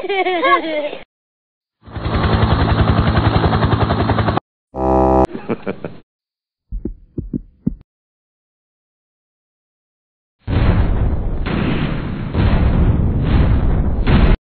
Ha ha ha.